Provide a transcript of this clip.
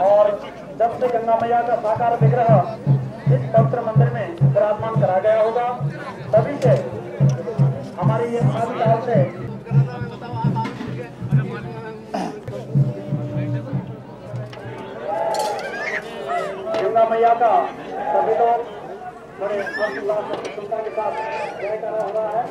और जब से गंगा मैया का साकार विग्रह इस पवित्र मंदिर में विराजमान करा गया होगा, तभी से हमारी ये आदिकाल से गंगा मैया का सभी लोग बड़े हर्षोल्लास के साथ जय कर रहा है।